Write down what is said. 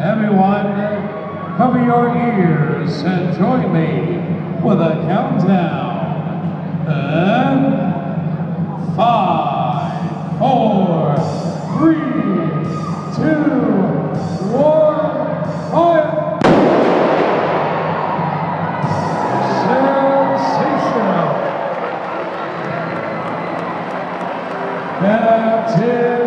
Everyone, cover your ears and join me with a countdown. And five, four, three, two, one, fire! Sensational! That is